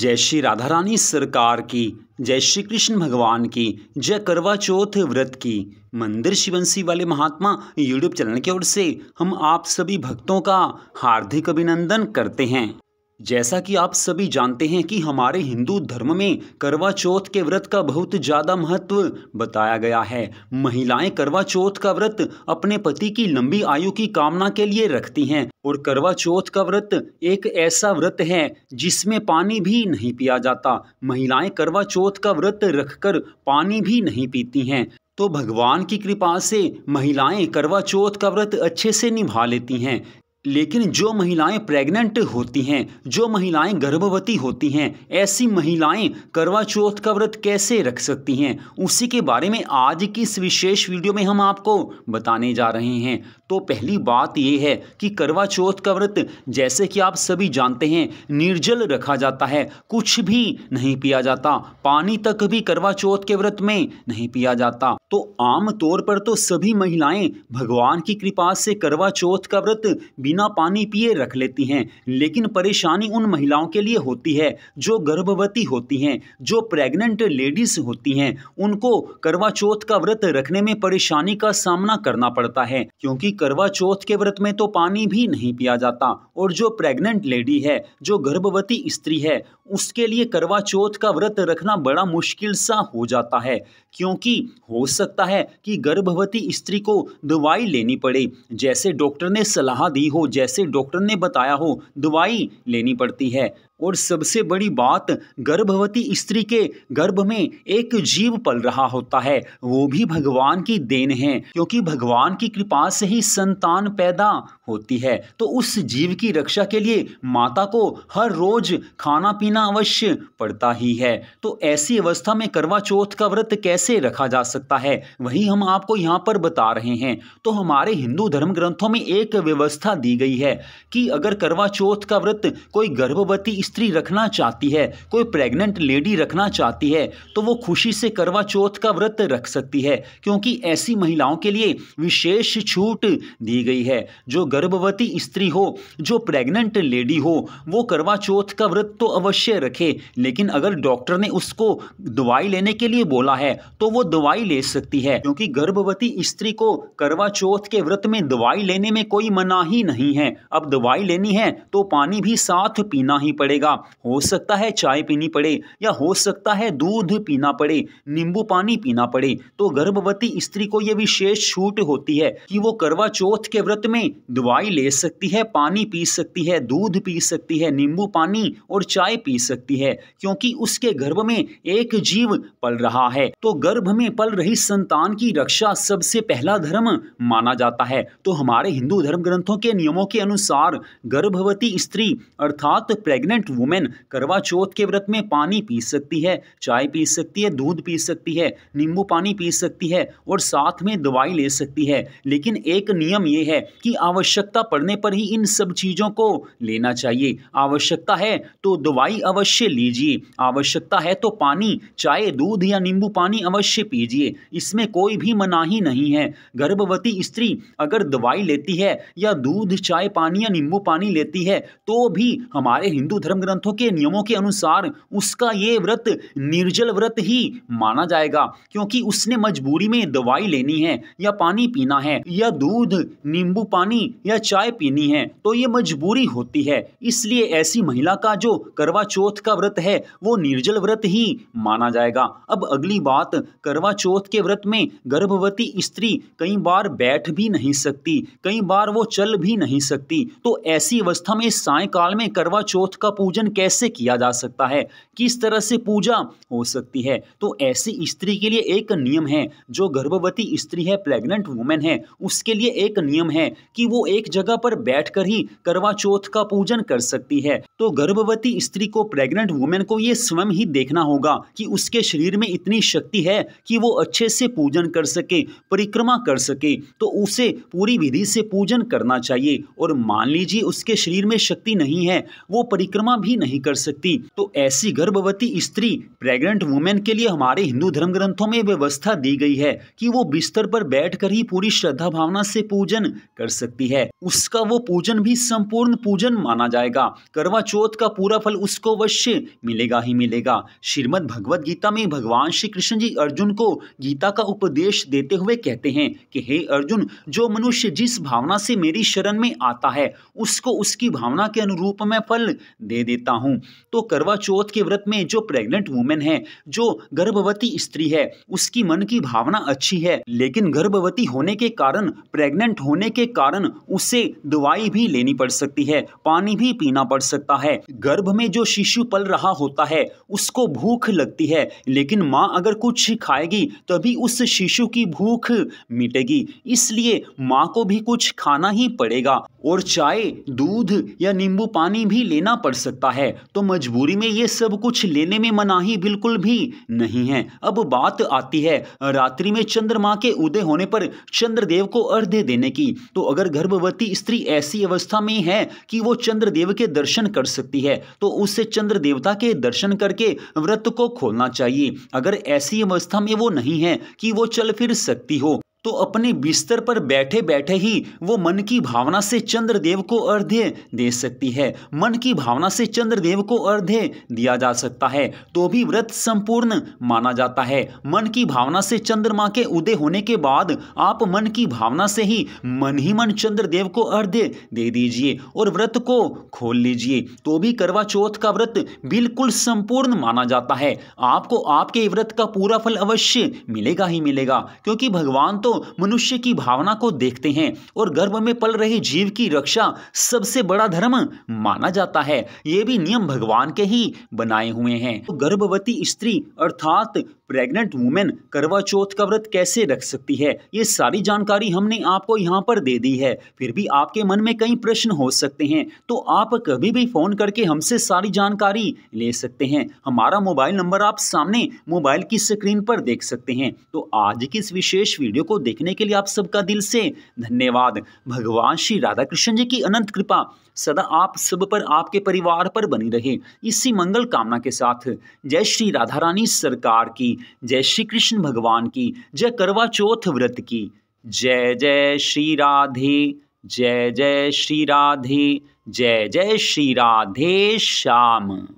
जय श्री राधा रानी सरकार की, जय श्री कृष्ण भगवान की, जय करवा चौथ व्रत की। मंदिर शिवंशी वाले महात्मा यूट्यूब चैनल की ओर से हम आप सभी भक्तों का हार्दिक अभिनंदन करते हैं। जैसा कि आप सभी जानते हैं कि हमारे हिंदू धर्म में करवा चौथ के व्रत का बहुत ज़्यादा महत्व बताया गया है। महिलाएँ करवा चौथ का व्रत अपने पति की लंबी आयु की कामना के लिए रखती हैं और करवा चौथ का व्रत एक ऐसा व्रत है जिसमें पानी भी नहीं पिया जाता। महिलाएँ करवा चौथ का व्रत रखकर पानी भी नहीं पीती हैं। तो भगवान की कृपा से महिलाएँ करवा चौथ का व्रत अच्छे से निभा लेती हैं। लेकिन जो महिलाएँ प्रेग्नेंट होती हैं, जो महिलाएँ गर्भवती होती हैं, ऐसी महिलाएँ करवा चौथ का व्रत कैसे रख सकती हैं? उसी के बारे में आज की इस विशेष वीडियो में हम आपको बताने जा रहे हैं। तो पहली बात यह है कि करवा चौथ का व्रत, जैसे कि आप सभी जानते हैं, निर्जल रखा जाता है, कुछ भी नहीं पिया जाता, पानी तक भी करवा चौथ के व्रत में नहीं पिया जाता। तो आम तौर पर तो सभी महिलाएँ भगवान की कृपा से करवा चौथ का व्रत बिना पानी पिए रख लेती हैं, लेकिन परेशानी उन महिलाओं के लिए होती है, जो गर्भवती होती हैं, जो प्रेग्नेंट लेडीज़ होती हैं, उनको करवा चौथ का व्रत रखने में परेशानी का सामना करना पड़ता है, क्योंकि करवा चौथ के व्रत में तो पानी भी नहीं पिया जाता। और जो प्रेग्नेंट लेडी है, जो गर्भवती स्त्री है, उसके लिए करवा चौथ का व्रत रखना बड़ा मुश्किल सा हो जाता है। क्योंकि हो सकता है कि गर्भवती स्त्री को दवाई लेनी पड़े। जैसे डॉक्टर ने सलाह दी हो, जैसे डॉक्टर ने बताया हो, दवाई लेनी पड़ती है। और सबसे बड़ी बात, गर्भवती स्त्री के गर्भ में एक जीव पल रहा होता है। वो भी भगवान की देन है, क्योंकि भगवान की कृपा से ही संतान पैदा होती है। तो उस जीव की रक्षा के लिए माता को हर रोज खाना पीना अवश्य पड़ता ही है। तो ऐसी अवस्था में करवा चौथ का व्रत कैसे रखा जा सकता है? वही हम आपको यहाँ पर बता रहे हैं। तो हमारे हिंदू धर्म ग्रंथों में एक व्यवस्था दी गई है कि अगर करवा चौथ का व्रत कोई गर्भवती स्त्री रखना चाहती है, कोई प्रेग्नेंट लेडी रखना चाहती है तो वो खुशी से करवा चौथ का व्रत रख सकती है, क्योंकि ऐसी महिलाओं के लिए विशेष छूट दी गई है। जो गर्भवती स्त्री हो, जो प्रेग्नेंट लेडी हो, वो करवा चौथ का व्रत तो अवश्य रखे, लेकिन अगर डॉक्टर ने उसको दवाई लेने के लिए बोला है तो वो दवाई ले सकती है, क्योंकि गर्भवती स्त्री को करवा चौथ के व्रत में दवाई लेने में कोई मना ही नहीं है। अब दवाई लेनी है तो पानी भी साथ पीना ही पड़ेगा। पड़ेगा। हो सकता है चाय पीनी पड़े या हो सकता है दूध पीना पड़े, नींबू पानी पीना पड़े। तो गर्भवती स्त्री को यह विशेष छूट होती है कि वो करवा चौथ के व्रत में दवाई ले सकती है, पानी पी सकती है, दूध पी सकती है, नींबू पानी और चाय पी सकती है, क्योंकि उसके गर्भ में एक जीव पल रहा है। तो गर्भ में पल रही संतान की रक्षा सबसे पहला धर्म माना जाता है। तो हमारे हिंदू धर्म ग्रंथों के नियमों के अनुसार गर्भवती स्त्री अर्थात प्रेग्नेंट वुमेन करवा चौथ के व्रत में पानी पी सकती है चाय पी सकती है दूध पी सकती है नींबू पानी पी सकती है और साथ में दवाई ले सकती है लेकिन एक नियम यह है कि आवश्यकता पड़ने पर ही इन सब चीज़ों को लेना चाहिए आवश्यकता है तो दवाई अवश्य लीजिए आवश्यकता है तो पानी चाय दूध या नींबू पानी अवश्य पीजिए इसमें कोई भी मनाही नहीं है गर्भवती स्त्री अगर दवाई लेती है या दूध चाय पानी या नींबू पानी लेती है तो भी हमारे हिंदू धर्म ग्रंथों के नियमों के अनुसार उसका ये व्रत निर्जल व्रत ही माना जाएगा, क्योंकि उसने मजबूरी में दवाई लेनी है या पानी पीना है, या दूध, नींबू पानी, या चाय पीनी है तो ये मजबूरी होती है। इसलिए ऐसी महिला का जो करवा चौथ का व्रत है, वो निर्जल व्रत ही माना जाएगा। अब अगली बात करवा चौथ के व्रत में गर्भवती स्त्री कई बार बैठ भी नहीं सकती, कई बार वो चल भी नहीं सकती तो ऐसी अवस्था में सायकाल में करवा चौथ का पूजन कैसे किया जा सकता है? किस तरह से पूजा हो सकती है? तो ऐसी स्त्री के लिए एक नियम है, जो गर्भवती स्त्री है, प्रेग्नेंट वुमेन है, उसके लिए एक नियम है कि वो एक जगह पर बैठकर ही करवा चौथ का पूजन कर सकती है। तो गर्भवती स्त्री को प्रेग्नेंट वुमेन को ये स्वयं ही देखना होगा कि उसके शरीर में इतनी शक्ति है कि वो अच्छे से पूजन कर सके, परिक्रमा कर सके। तो उसे पूरी विधि से पूजन करना चाहिए। और मान लीजिए उसके शरीर में शक्ति नहीं है, वो परिक्रमा परिक्रमा भी नहीं कर सकती। तो ऐसी गर्भवती स्त्री प्रेग्नेंट वुमेन के लिए हमारे हिंदू धर्म ग्रंथों में व्यवस्था दी गई है कि वो बिस्तर पर बैठकर ही पूरी श्रद्धा भावना से पूजन कर सकती है। उसका वो पूजन भी संपूर्ण पूजन माना जाएगा। करवा चौथ का पूरा फल उसको अवश्य मिलेगा ही मिलेगा। श्रीमद भगवत गीता में भगवान श्री कृष्ण जी अर्जुन को गीता का उपदेश देते हुए कहते हैं कि, हे अर्जुन, जो मनुष्य जिस भावना से मेरी शरण में आता है, उसको उसकी भावना के अनुरूप में फल दे देता हूँ। तो करवा चौथ के व्रत में जो प्रेग्नेंट वुमेन है, जो गर्भवती स्त्री है, उसकी मन की भावना अच्छी है, लेकिन गर्भवती होने के कारण प्रेग्नेंट होने के कारण उसे दवाई भी लेनी पड़ सकती है, पानी भी पीना पड़ सकता है। गर्भ में जो शिशु पल रहा होता है, उसको भूख लगती है, लेकिन माँ अगर कुछ खाएगी, तभी उस शिशु की भूख मिटेगी। इसलिए माँ को भी कुछ खाना ही पड़ेगा। और चाय, दूध या नींबू पानी भी लेना पड़ सकता है। तो मजबूरी में ये सब कुछ लेने में मनाही बिल्कुल भी नहीं है। अब बात आती है, रात्रि में चंद्रमा के उदय होने पर चंद्रदेव को अर्ध्य देने की। तो अगर गर्भवती स्त्री ऐसी अवस्था में है कि वो चंद्रदेव के दर्शन कर सकती है तो उसे चंद्र देवता के दर्शन करके व्रत को खोलना चाहिए। अगर ऐसी अवस्था में वो नहीं है कि वो चल फिर सकती हो तो अपने बिस्तर पर बैठे बैठे ही वो मन की भावना से चंद्रदेव को अर्घ्य दे सकती है। मन की भावना से चंद्रदेव को अर्घ्य दिया जा सकता है तो भी व्रत संपूर्ण माना जाता है। मन की भावना से चंद्रमा के उदय होने के बाद आप मन की भावना से ही मन ही मन चंद्रदेव को अर्घ्य दे दीजिए और व्रत को खोल लीजिए। तो भी करवा चौथ का व्रत बिल्कुल संपूर्ण माना जाता है। आपको आपके व्रत का पूरा फल अवश्य मिलेगा ही मिलेगा, क्योंकि भगवान तो तो मनुष्य की भावना को देखते हैं और गर्भ में पल रहे जीव की रक्षा सबसे बड़ा धर्म माना जाता है। ये भी नियम भगवान के ही बनाए हुए हैं। तो गर्भवती स्त्री अर्थात प्रेग्नेंट वुमेन करवा चौथ का व्रत कैसे रख सकती है? ये सारी जानकारी हमने आपको यहाँ पर दे दी है। फिर भी आपके मन में कई प्रश्न हो सकते हैं तो आप कभी भी फ़ोन करके हमसे सारी जानकारी ले सकते हैं। हमारा मोबाइल नंबर आप सामने मोबाइल की स्क्रीन पर देख सकते हैं। तो आज की इस विशेष वीडियो को देखने के लिए आप सबका दिल से धन्यवाद। भगवान श्री राधा कृष्ण जी की अनंत कृपा सदा आप सब पर आपके परिवार पर बनी रहे। इसी मंगल कामना के साथ जय श्री राधा रानी सरकार की, जय श्री कृष्ण भगवान की, जय करवा चौथ व्रत की। जय जय श्री राधे, जय जय श्री राधे, जय जय श्री राधे, श्याम।